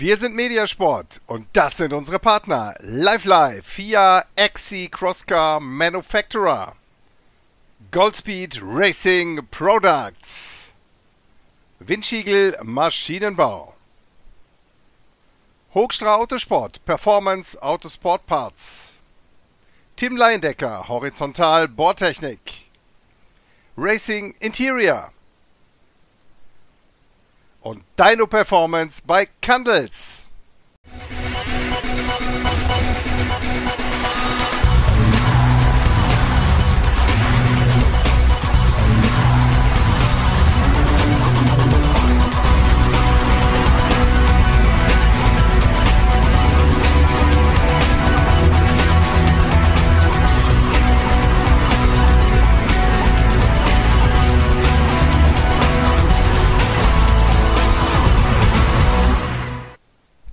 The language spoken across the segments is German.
Wir sind Mediasport und das sind unsere Partner. Live Live, FIA, XC Crosscar Manufacturer, Goldspeed Racing Products, Windschiegel Maschinenbau, Hochstra Autosport Performance Autosport Parts, Tim Leindecker Horizontal Bohrtechnik, Racing Interior, und Dino Performance bei Candles.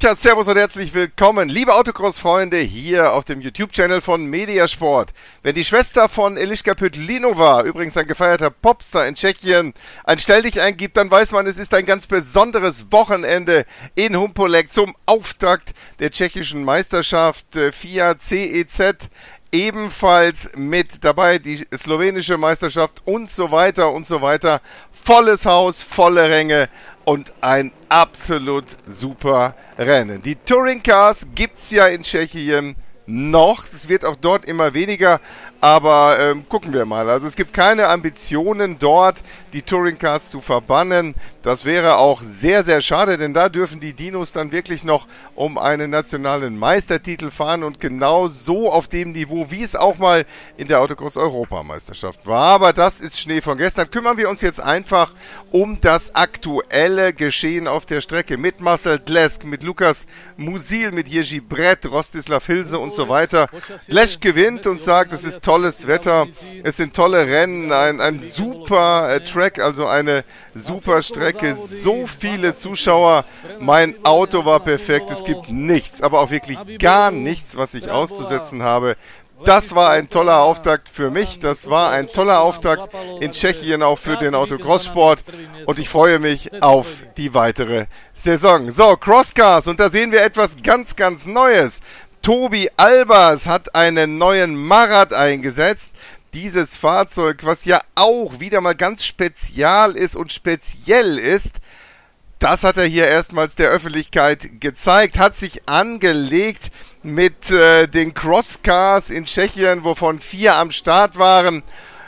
Tja, servus und herzlich willkommen, liebe Autocross-Freunde, hier auf dem YouTube-Channel von Mediasport. Wenn die Schwester von Eliška Pytlinova, übrigens ein gefeierter Popstar in Tschechien, ein Stell dich eingibt, dann weiß man, es ist ein ganz besonderes Wochenende in Humpolek zum Auftakt der tschechischen Meisterschaft äh, FIA CEZ ebenfalls mit dabei, die slowenische Meisterschaft und so weiter und so weiter. Volles Haus, volle Ränge und ein absolut super Rennen. Die Touring Cars gibt es ja in Tschechien noch. Es wird auch dort immer weniger. Aber ähm, gucken wir mal. Also es gibt keine Ambitionen dort, die Touring Cars zu verbannen. Das wäre auch sehr, sehr schade, denn da dürfen die Dinos dann wirklich noch um einen nationalen Meistertitel fahren und genau so auf dem Niveau, wie es auch mal in der Autocross-Europameisterschaft war. Aber das ist Schnee von gestern. Kümmern wir uns jetzt einfach um das aktuelle Geschehen auf der Strecke mit Marcel Dlesk, mit Lukas Musil, mit Jerzy Brett, Rostislav Hilse und so weiter. Dlesk gewinnt und sagt, es ist tolles Wetter, es sind tolle Rennen, ein, ein super äh, Track, also eine super Strecke, so viele Zuschauer. Mein Auto war perfekt, es gibt nichts, aber auch wirklich gar nichts, was ich auszusetzen habe. Das war ein toller Auftakt für mich. Das war ein toller Auftakt in Tschechien auch für den Autocross-Sport. Und ich freue mich auf die weitere Saison. So, Crosscars. Und da sehen wir etwas ganz, ganz Neues. Tobi Albers hat einen neuen Marat eingesetzt. Dieses Fahrzeug, was ja auch wieder mal ganz spezial ist und speziell ist, das hat er hier erstmals der Öffentlichkeit gezeigt, hat sich angelegt mit äh, den Crosscars in Tschechien, wovon vier am Start waren.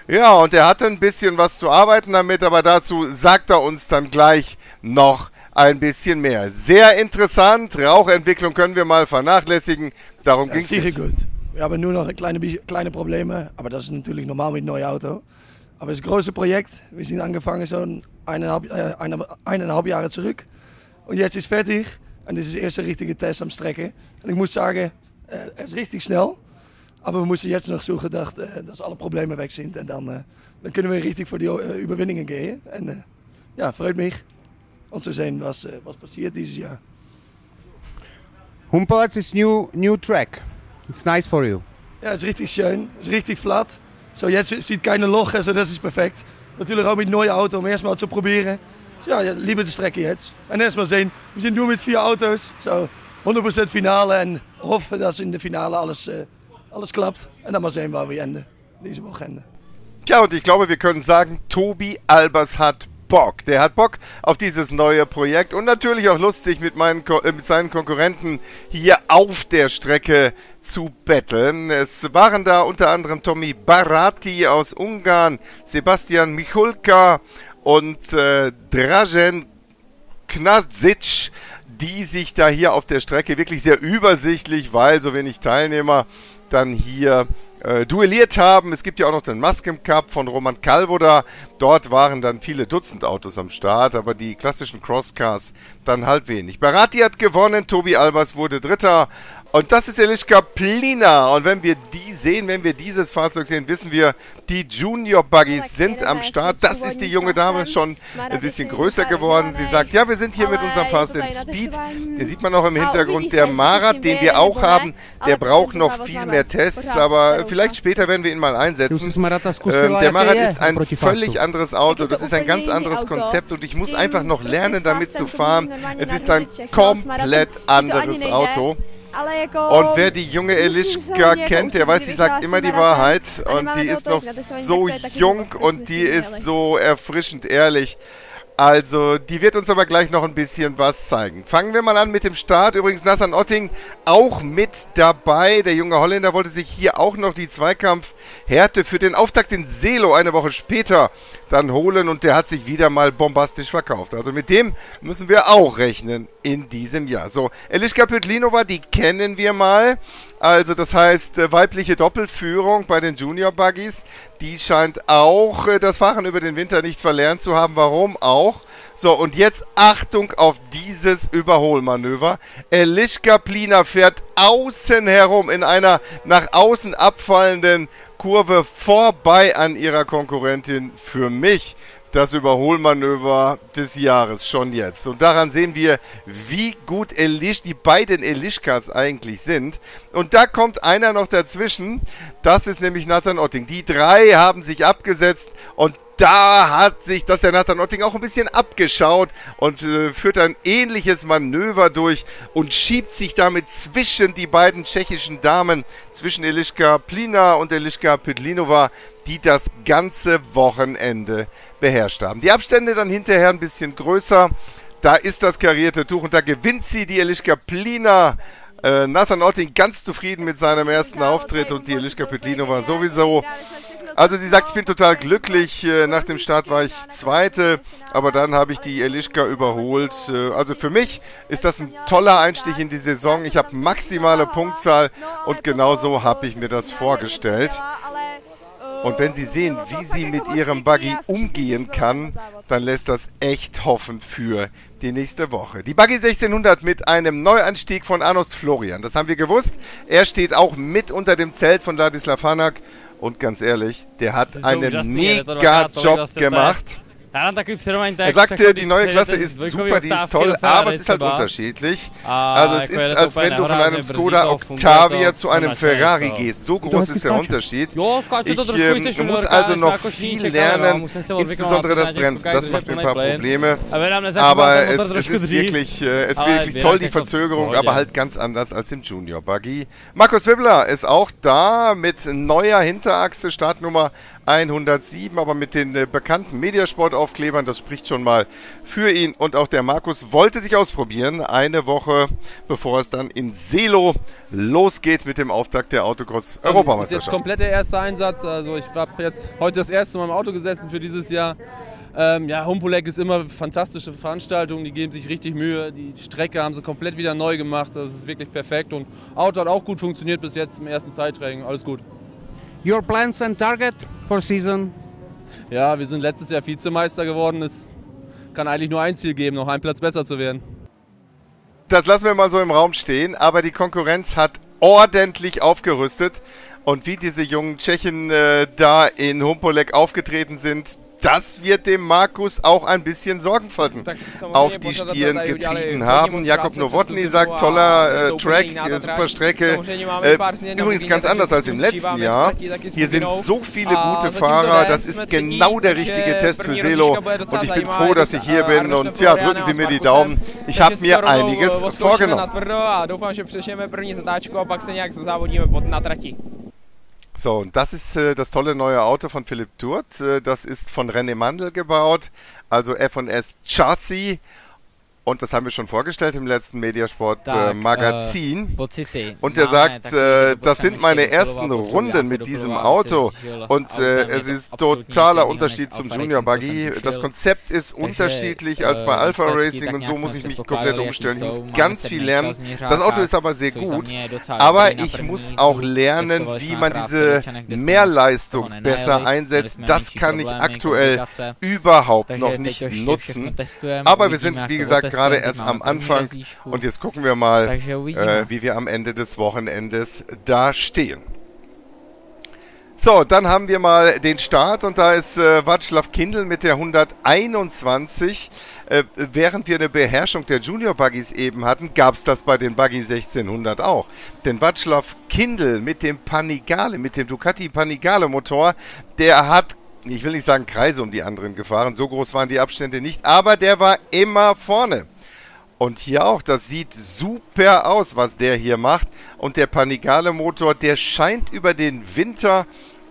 Ja, und er hatte ein bisschen was zu arbeiten damit, aber dazu sagt er uns dann gleich noch ein bisschen mehr. Sehr interessant. Rauchentwicklung können wir mal vernachlässigen. Darum ging es. Sicher gut. Wir haben nur noch kleine, kleine Probleme, aber das ist natürlich normal mit einem neuen Auto. Aber es ist ein großes Projekt. Wir sind angefangen schon eineinhalb, äh, eineinhalb Jahre zurück. Und jetzt ist fertig. Und das ist der erste richtige Test am Strecken. Und ich muss sagen, äh, er ist richtig schnell. Aber wir müssen jetzt noch suchen, dass, äh, dass alle Probleme weg sind. Und dann, äh, dann können wir richtig für die Überwinningen gehen. Und äh, ja, freut mich. Zu sehen, was, was passiert dieses Jahr. Humpelats is new new track. It's nice for you. Ja, es ist richtig schön. Es ist richtig flat. So, jetzt sieht keine Loch, also das ist perfekt. Natürlich auch mit neuen Auto, um erstmal zu probieren. So, ja, lieber die Strecke jetzt. Und erstmal sehen, wir sind nur mit vier Autos. So, 100% Finale und hoffen, dass in der Finale alles, äh, alles klappt. Und dann mal sehen, wo wir enden, diese Wochenende. Tja, und ich glaube, wir können sagen, Tobi Albers hat Bock. Der hat Bock auf dieses neue Projekt und natürlich auch Lust, sich mit, meinen, äh, mit seinen Konkurrenten hier auf der Strecke zu betteln. Es waren da unter anderem Tommy Barati aus Ungarn, Sebastian Michalka und äh, Dražen Knazic, die sich da hier auf der Strecke wirklich sehr übersichtlich, weil so wenig Teilnehmer dann hier äh, duelliert haben. Es gibt ja auch noch den Muskim Cup von Roman Kalvoda. Dort waren dann viele Dutzend Autos am Start, aber die klassischen Crosscars dann halt wenig. Barati hat gewonnen, Tobi Albers wurde Dritter Und das ist Eliška Plina. Und wenn wir die sehen, wenn wir dieses Fahrzeug sehen, wissen wir, die Junior Buggies sind am Start. Das ist die junge Dame, schon ein bisschen größer geworden. Sie sagt, ja, wir sind hier mit unserem Fast and Speed. Den sieht man auch im Hintergrund. Der Marat, den wir auch haben, der braucht noch viel mehr Tests, aber vielleicht später werden wir ihn mal einsetzen. Ähm, der Marat ist ein völlig anderes Auto. Das ist ein ganz anderes Konzept und ich muss einfach noch lernen, damit zu fahren. Es ist ein komplett anderes Auto. Und wer die junge Eliška kennt, der weiß, sie sagt immer die Wahrheit. Und die ist noch so jung und die ist so erfrischend ehrlich. Also, die wird uns aber gleich noch ein bisschen was zeigen. Fangen wir mal an mit dem Start. Übrigens, Nassan Otting auch mit dabei. Der junge Holländer wollte sich hier auch noch die Zweikampfhärte für den Auftakt in Selo eine Woche später dann holen und der hat sich wieder mal bombastisch verkauft. Also mit dem müssen wir auch rechnen in diesem Jahr. So, Eliška Pytlinova, die kennen wir mal. Also das heißt, äh, weibliche Doppelführung bei den Junior Buggies, die scheint auch äh, das Fahren über den Winter nicht verlernt zu haben. Warum auch? So, und jetzt Achtung auf dieses Überholmanöver. Eliška Plina fährt außen herum in einer nach außen abfallenden Kurve vorbei an ihrer Konkurrentin. Für mich das Überholmanöver des Jahres schon jetzt. Und daran sehen wir, wie gut Elish, die beiden Elischkas eigentlich sind. Und da kommt einer noch dazwischen. Das ist nämlich Nathan Otting. Die drei haben sich abgesetzt und da hat sich das der Nathan Otting auch ein bisschen abgeschaut und äh, führt ein ähnliches Manöver durch und schiebt sich damit zwischen die beiden tschechischen Damen, zwischen Eliška Plina und Eliška Pytlinova, die das ganze Wochenende beherrscht haben. Die Abstände dann hinterher ein bisschen größer. Da ist das karierte Tuch und da gewinnt sie die Eliška Plina. Äh, Nathan Otting ganz zufrieden mit seinem ersten Auftritt und die Eliška Pytlinova sowieso. Also sie sagt, ich bin total glücklich. Äh, nach dem Start war ich Zweite, aber dann habe ich die Eliška überholt. Äh, also für mich ist das ein toller Einstieg in die Saison. Ich habe maximale Punktzahl und genau so habe ich mir das vorgestellt. Und wenn Sie sehen, wie sie mit ihrem Buggy umgehen kann, dann lässt das echt hoffen für die nächste Woche. Die Buggy 1600 mit einem Neuanstieg von Anost Florian. Das haben wir gewusst. Er steht auch mit unter dem Zelt von Ladislav Hanak. Und ganz ehrlich, der hat einen mega Job gemacht. Er sagte, die neue Klasse ist super, die ist toll, aber es ist halt unterschiedlich. Also es ist, als wenn du von einem Skoda Octavia zu einem Ferrari gehst. So groß ist der Unterschied. Ich äh, muss also noch viel lernen, insbesondere das Bremsen. Das macht mir ein paar Probleme. Aber es, es ist wirklich, äh, es ist wirklich toll, die Verzögerung, aber halt ganz anders als im Junior Buggy. Markus Wibbler ist auch da mit neuer Hinterachse, Startnummer 107, aber mit den äh, bekannten Mediasport-Aufklebern, das spricht schon mal für ihn. Und auch der Markus wollte sich ausprobieren, eine Woche bevor es dann in Selo losgeht mit dem Auftakt der Autocross-Europameisterschaft. Das ist jetzt komplett der erste Einsatz. Also ich habe jetzt heute das erste Mal im Auto gesessen für dieses Jahr. Ähm, ja, Humpolek ist immer eine fantastische Veranstaltung, die geben sich richtig Mühe. Die Strecke haben sie komplett wieder neu gemacht, das ist wirklich perfekt und Auto hat auch gut funktioniert bis jetzt im ersten Zeittraining, alles gut. Your plans and target for season? Ja, wir sind letztes Jahr Vizemeister geworden. Es kann eigentlich nur ein Ziel geben, noch einen Platz besser zu werden. Das lassen wir mal so im Raum stehen, aber die Konkurrenz hat ordentlich aufgerüstet. Und wie diese jungen Tschechen äh, da in Humpolek aufgetreten sind, das wird dem Markus auch ein bisschen Sorgenfalten auf die Stirn getrieben haben. Jakob Nowotny sagt, toller äh, Track, äh, super Strecke. Äh, übrigens ganz anders als im letzten Jahr. Hier sind so viele gute Fahrer, das ist genau der richtige Test für Selo. Und ich bin froh, dass ich hier bin. Und ja, drücken Sie mir die Daumen. Ich habe mir einiges vorgenommen. So, und das ist äh, das tolle neue Auto von Philipp Durt. Äh, das ist von René Mandel gebaut, also F&S Chassis und das haben wir schon vorgestellt im letzten Mediasport äh, Magazin. Äh, und er sagt, äh, das sind meine ersten Runden mit diesem Auto. Und äh, es ist totaler Unterschied zum Junior Buggy. Das Konzept ist unterschiedlich als bei Alpha Racing und so muss ich mich komplett umstellen. Ich muss ganz viel lernen. Das Auto ist aber sehr gut. Aber ich muss auch lernen, wie man diese Mehrleistung besser einsetzt. Das kann ich aktuell überhaupt noch nicht nutzen. Aber wir sind, wie gesagt, gerade erst am Anfang und jetzt gucken wir mal, äh, wie wir am Ende des Wochenendes da stehen. So, dann haben wir mal den Start und da ist äh, Václav Kindl mit der 121. Äh, während wir eine Beherrschung der Junior Buggies eben hatten, gab es das bei den Buggy 1600 auch. Denn Václav Kindl mit dem Panigale, mit dem Ducati Panigale Motor, der hat ich will nicht sagen Kreise um die anderen gefahren, so groß waren die Abstände nicht, aber der war immer vorne. Und hier auch, das sieht super aus, was der hier macht. Und der Panigale-Motor, der scheint über den Winter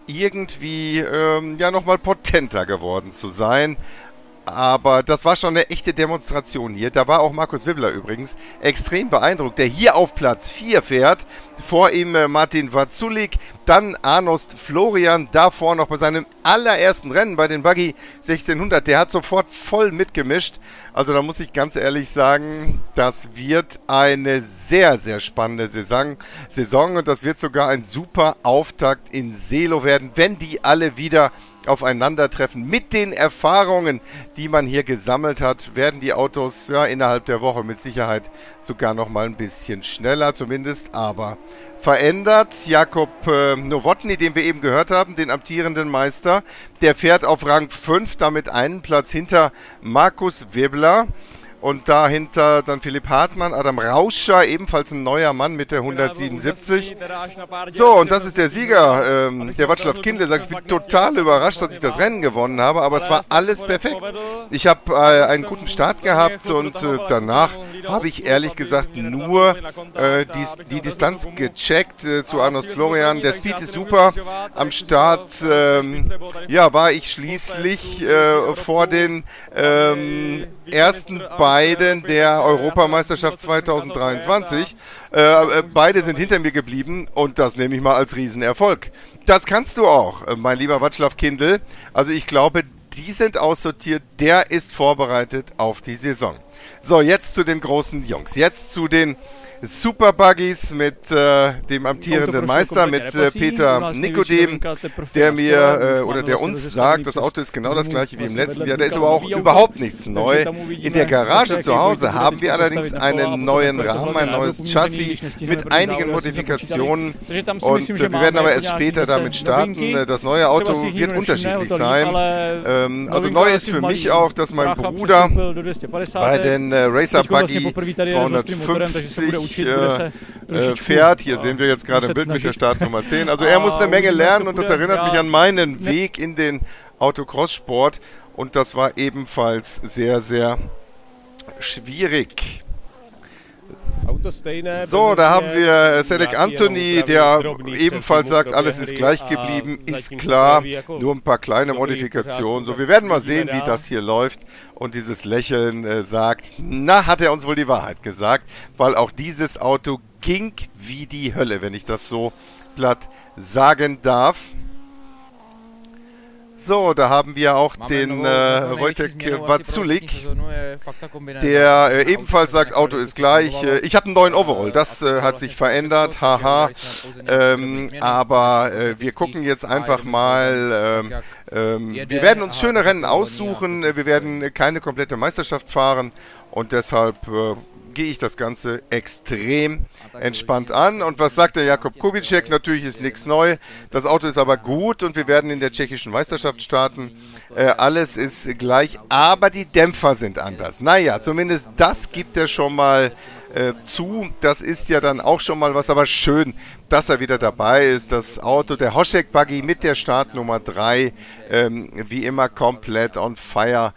irgendwie ähm, ja nochmal potenter geworden zu sein. Aber das war schon eine echte Demonstration hier. Da war auch Markus Wibbler übrigens extrem beeindruckt, der hier auf Platz 4 fährt. Vor ihm äh, Martin Wazulik, dann Arnost Florian, davor noch bei seinem allerersten Rennen bei den Buggy 1600. Der hat sofort voll mitgemischt. Also da muss ich ganz ehrlich sagen, das wird eine sehr, sehr spannende Saison. Saison und das wird sogar ein super Auftakt in Selo werden, wenn die alle wieder aufeinandertreffen. Mit den Erfahrungen, die man hier gesammelt hat, werden die Autos ja innerhalb der Woche mit Sicherheit sogar noch mal ein bisschen schneller zumindest, aber verändert. Jakob äh, Nowotny, den wir eben gehört haben, den amtierenden Meister, der fährt auf Rang 5, damit einen Platz hinter Markus Webler. Und dahinter dann Philipp Hartmann, Adam Rauscher, ebenfalls ein neuer Mann mit der 177. So, und das ist der Sieger, ähm, der Václav Kindle. Sagt, ich bin total überrascht, dass ich das Rennen gewonnen habe, aber es war alles perfekt. Ich habe äh, einen guten Start gehabt und äh, danach habe ich ehrlich gesagt nur äh, die, die, Distanz gecheckt äh, zu Arnos Florian. Der Speed ist super. Am Start ähm, ja, war ich schließlich äh, vor den ähm, ersten beiden der Europameisterschaft 2023. Äh, äh, beide sind hinter mir geblieben und das nehme ich mal als Riesenerfolg. Das kannst du auch, äh, mein lieber Václav Kindl. Also ich glaube, die sind aussortiert. Der ist vorbereitet auf die Saison. So, jetzt zu den großen Jungs. Jetzt zu den Super Buggies mit äh, dem amtierenden Meister, mit äh, Peter Nikodem, der mir äh, oder der uns sagt, das Auto ist genau das gleiche wie im letzten Jahr. Da ist aber auch überhaupt nichts neu. In der Garage zu Hause haben wir allerdings einen neuen Rahmen, ein neues Chassis mit einigen Modifikationen. Und wir werden aber erst später damit starten. Das neue Auto wird unterschiedlich sein. Ähm, also neu ist für mich auch, dass mein Bruder bei den äh, Racer Buggy 250 äh, äh, fährt. Hier sehen wir jetzt gerade ein Bild mit der Startnummer 10. Also er muss eine Menge lernen und das erinnert mich an meinen Weg in den Autocross-Sport. Und das war ebenfalls sehr, sehr schwierig. So, da haben wir. Selek Anthony, der ebenfalls sagt, alles ist gleich geblieben, ist klar, nur ein paar kleine Modifikationen. So, wir werden mal sehen, wie das hier läuft. Und dieses Lächeln äh, sagt, na, hat er uns wohl die Wahrheit gesagt, weil auch dieses Auto ging wie die Hölle, wenn ich das so platt sagen darf. So, da haben wir auch den äh, Wojtek Wazulik, der äh, ebenfalls sagt, Auto ist gleich. Äh, ich habe einen neuen Overall, das äh, hat sich verändert, haha. Ähm, aber äh, wir gucken jetzt einfach mal. Ähm, ähm, wir werden uns schöne Rennen aussuchen, wir werden keine komplette Meisterschaft fahren und deshalb äh, gehe ich das Ganze extrem entspannt an. Und was sagt der Jakob Kubicek? Natürlich ist nichts neu. Das Auto ist aber gut und wir werden in der tschechischen Meisterschaft starten. Äh, alles ist gleich, aber die Dämpfer sind anders. Naja, zumindest das gibt er schon mal äh, zu. Das ist ja dann auch schon mal was, aber schön, dass er wieder dabei ist. Das Auto, der Hoschek Buggy mit der Startnummer 3, ähm, wie immer komplett on fire.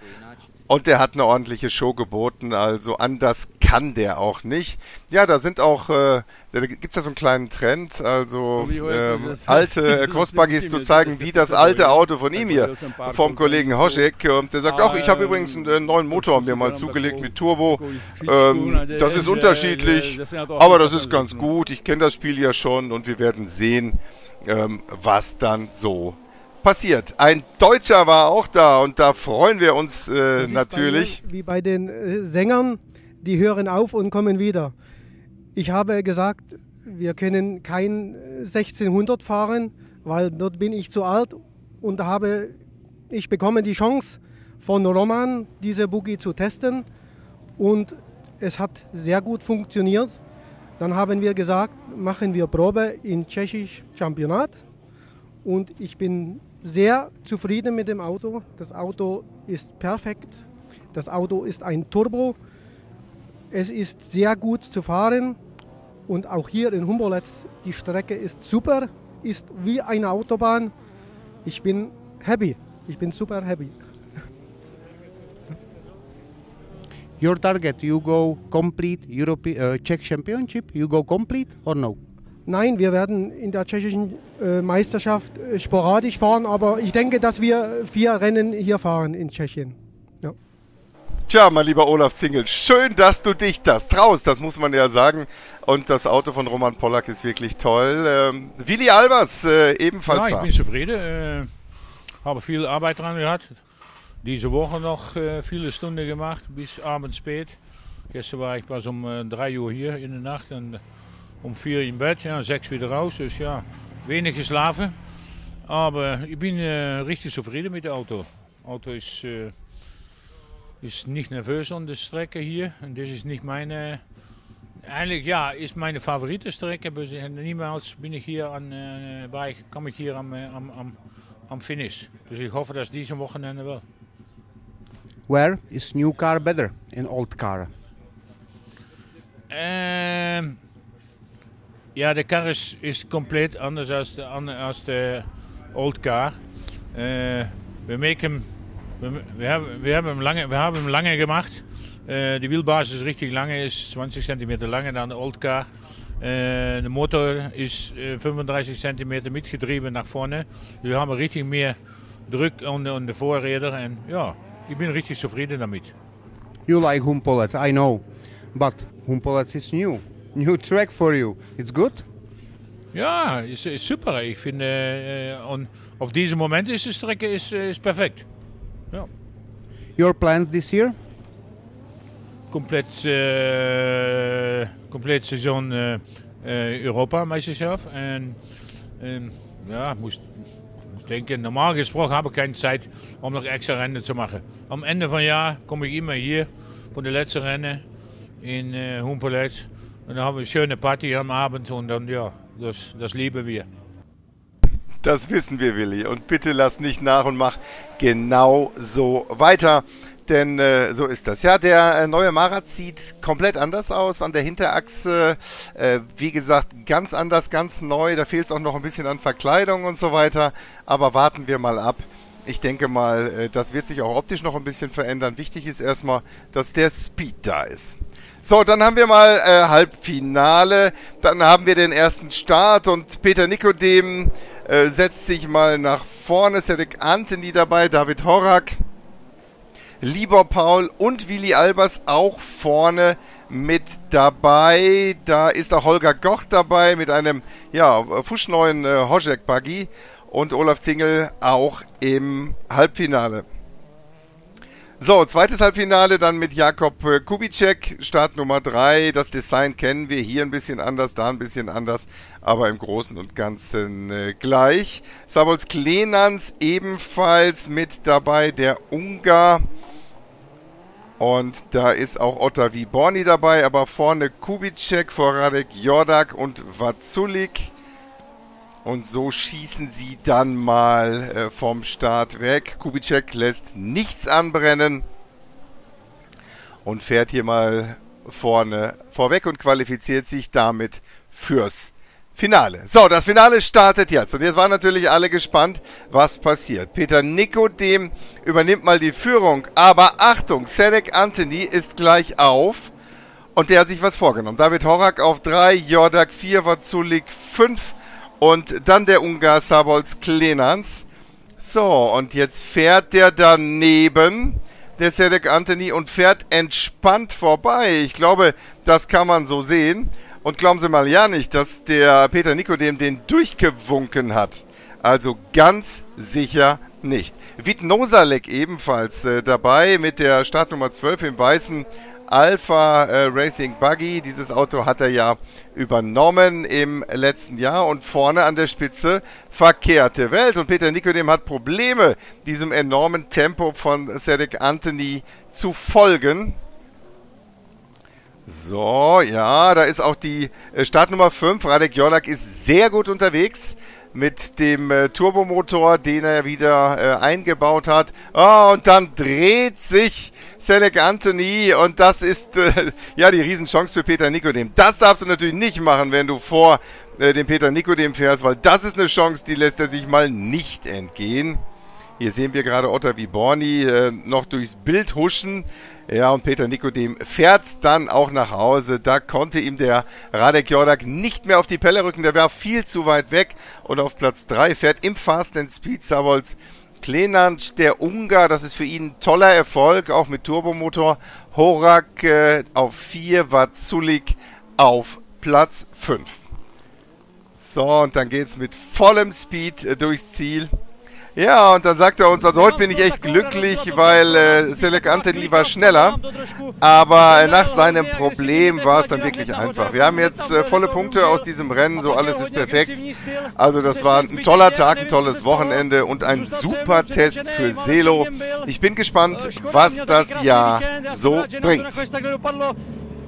Und der hat eine ordentliche Show geboten, also anders kann der auch nicht. Ja, da sind auch, äh, da gibt es ja so einen kleinen Trend, also ähm, alte Crossbuggies zu zeigen, wie das alte Auto von ihm hier, vom Kollegen Hoschek. Und der sagt, ach, ich habe übrigens einen neuen Motor mir mal zugelegt mit Turbo. Ähm, das ist unterschiedlich, aber das ist ganz gut. Ich kenne das Spiel ja schon und wir werden sehen, ähm, was dann so passiert. Ein Deutscher war auch da und da freuen wir uns äh, natürlich. Bei, wie bei den äh, Sängern, die hören auf und kommen wieder. Ich habe gesagt, wir können kein 1600 fahren, weil dort bin ich zu alt und habe ich bekomme die Chance von Roman diese Boogie zu testen und es hat sehr gut funktioniert. Dann haben wir gesagt, machen wir Probe in tschechisch Championat und ich bin sehr zufrieden mit dem Auto. Das Auto ist perfekt. Das Auto ist ein Turbo. Es ist sehr gut zu fahren und auch hier in Humboldt, die Strecke ist super, ist wie eine Autobahn. Ich bin happy. Ich bin super happy. Your target, you go complete Europe, uh, Czech Championship, you go complete or no? Nein, wir werden in der tschechischen äh, Meisterschaft äh, sporadisch fahren, aber ich denke, dass wir vier Rennen hier fahren in Tschechien. Ja. Tja, mein lieber Olaf Zingel, schön, dass du dich das traust, das muss man ja sagen. Und das Auto von Roman Pollack ist wirklich toll. Ähm, Willi Albers äh, ebenfalls Ja, ich da. bin zufrieden. Äh, habe viel Arbeit dran gehabt. Diese Woche noch äh, viele Stunden gemacht, bis abends spät. Gestern war ich was um äh, 3 Uhr hier in der Nacht und um 4 im Bett, ja, 6 wieder raus. Dus ja, wenig geschlafen. Aber ich bin äh, richtig zufrieden mit dem Auto. Auto ist, äh, ist nicht nervös an der Strecke hier. Und das ist nicht meine. Eigenlijk ja, ist meine Favoritenstrecke. aber sie- Niemals bin ich hier an, äh, war ich, komme ich hier äh, am, am, am Finish. Dus ich hoffe, dass diese Wochenende wel. Where is new car better in old car? Ehm, ja, de kar is, compleet anders als de, als de old car. Eh, we, make we, hebben, we, hebben hem lange, we hebben hem langer gemacht. Eh, de wielbasis is richtig lange, is 20 centimeter langer dan de old car. Eh, de motor is eh, 35 centimeter mitgetrieben nach vorne. We hebben richtig meer druk aan de, de voorrijder. En ja, ik ben richtig zufrieden damit. You like Humpolets, I know, but Humpolets is new. New track for you. It's good? Ja, is, is super. Ik vind, eh, eh, on, op deze moment is de strecke is, eh, is perfect. Your plans this year? Compleet, compleet seizoen eh, Europa meesterschap. En ja, moest, moest denken, normaal gesprochen heb ik geen tijd om nog extra rennen te maken. Am Ende van het jaar kom ik immer hier voor de laatste rennen in Humpolet. En dan hebben we een schöne Party am Abend en dan ja, das, das lieben wir. Das wissen wir, Willi. Und bitte lass nicht nach und mach genau so weiter. Denn äh, so ist das. Ja, der äh, neue Marat sieht komplett anders aus an der Hinterachse. Äh, wie gesagt, ganz anders, ganz neu. Da fehlt es auch noch ein bisschen an Verkleidung und so weiter. Aber warten wir mal ab. Ich denke mal, äh, das wird sich auch optisch noch ein bisschen verändern. Wichtig ist erstmal, dass der Speed da ist. So, dann haben wir mal äh, Halbfinale. Dann haben wir den ersten Start und Peter Nikodem äh, setzt sich mal nach vorne. Cedric Anthony dabei, David Horak, Libor Paul und Willi Albers auch vorne mit dabei. Da ist auch Holger Goch dabei mit einem ja, fuschneuen äh, Hojek Buggy und Olaf Zingel auch im Halbfinale. So, zweites Halbfinale dann mit Jakob äh, Kubicek, Start Nummer 3. Das Design kennen wir hier ein bisschen anders, da ein bisschen anders, aber im Großen und Ganzen äh, gleich. Sabols Klenans ebenfalls mit dabei, der Ungar. Und da ist auch Ottavi Borni dabei, aber vorne Kubicek, vor Radek Jordak und Vazulik. Und so schießen sie dann mal äh, vom Start weg. Kubicek lässt nichts anbrennen und fährt hier mal vorne vorweg und qualifiziert sich damit fürs Finale. So, das Finale startet jetzt. Und jetzt waren natürlich alle gespannt, was passiert. Peter Nikodem übernimmt mal die Führung. Aber Achtung, Sedek Anthony ist gleich auf. Und der hat sich was vorgenommen. David Horak auf 3, Jordak 4, Vazulik 5 und dann der Ungar Sabols Klenans. So, und jetzt fährt der daneben, der Sedek Anthony, und fährt entspannt vorbei. Ich glaube, das kann man so sehen. Und glauben Sie mal ja nicht, dass der Peter Nikodem den durchgewunken hat. Also ganz sicher nicht. Vit Nosalek ebenfalls äh, dabei mit der Startnummer 12 im weißen Alpha äh, Racing Buggy. Dieses Auto hat er ja übernommen im letzten Jahr und vorne an der Spitze verkehrte Welt. Und Peter Nikodem hat Probleme, diesem enormen Tempo von Cedric Anthony zu folgen. So, ja, da ist auch die äh, Startnummer 5. Radek Jordak ist sehr gut unterwegs mit dem äh, Turbomotor, den er wieder äh, eingebaut hat. Oh, und dann dreht sich Selec Anthony und das ist äh, ja die Riesenchance für Peter Nikodem. Das darfst du natürlich nicht machen, wenn du vor äh, dem Peter Nikodem fährst, weil das ist eine Chance, die lässt er sich mal nicht entgehen. Hier sehen wir gerade Otter wie Borny äh, noch durchs Bild huschen. Ja, und Peter Nikodem fährt dann auch nach Hause. Da konnte ihm der Radek Jordak nicht mehr auf die Pelle rücken. Der war viel zu weit weg. Und auf Platz 3 fährt im Fast and Speed Savolz Klenanc, der Ungar. Das ist für ihn ein toller Erfolg, auch mit Turbomotor. Horak äh, auf 4, Watzulik auf Platz 5. So, und dann geht es mit vollem Speed äh, durchs Ziel. Ja, und dann sagt er uns, also heute bin ich echt glücklich, weil äh, Selek Anthony war schneller, aber nach seinem Problem war es dann wirklich einfach. Wir haben jetzt äh, volle Punkte aus diesem Rennen, so alles ist perfekt. Also das war ein toller Tag, ein tolles Wochenende und ein super Test für Selo. Ich bin gespannt, was das Jahr so bringt.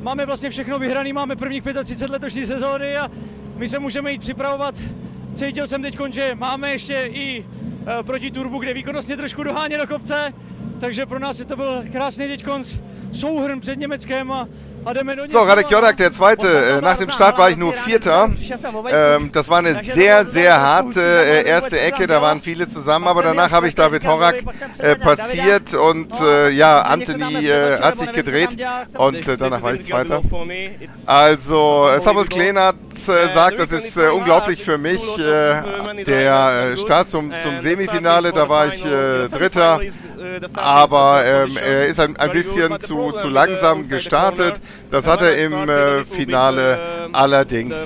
Máme vlastně všechno vyhraný, máme prvních 35 letošní sezóny a my se můžeme jít připravovat. Cítil jsem teď, že máme ještě i proti Turbu, kde výkonnostně trošku doháně do kopce. Takže pro nás je to byl krásný teď souhrn před Německem a So, Radek Jodak, der Zweite. Äh, nach dem Start war ich nur Vierter. Ähm, das war eine sehr, sehr harte äh, erste Ecke. Da waren viele zusammen. Aber danach habe ich David Horak äh, passiert. Und ja, Anthony hat sich gedreht. Und danach war ich Zweiter. Also, Samuel Klenert sagt, das ist unglaublich für mich. der Start zum, zum Semifinale, da war ich Dritter. Aber ähm, er ist ein, ein bisschen zu, zu langsam gestartet. Das hat er im äh, Finale allerdings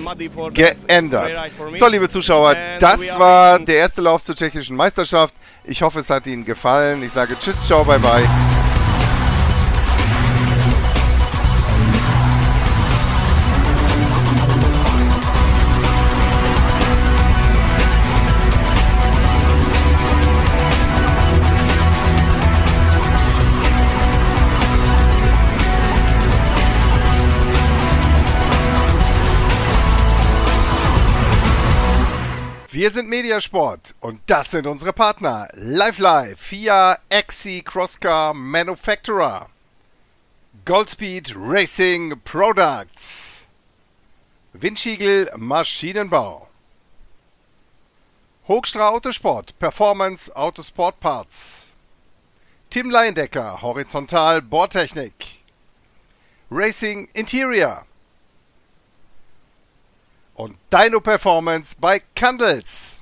geändert. So, liebe Zuschauer, das war der erste Lauf zur tschechischen Meisterschaft. Ich hoffe, es hat Ihnen gefallen. Ich sage Tschüss, ciao, bye bye. Wir sind Mediasport und das sind unsere Partner. Live, FIA, XC Crosscar Manufacturer, Goldspeed Racing Products, Windschiegel Maschinenbau, Hochstra Autosport Performance Autosport Parts, Tim Leindecker Horizontal Bohrtechnik, Racing Interior, und Dino Performance bei Candles.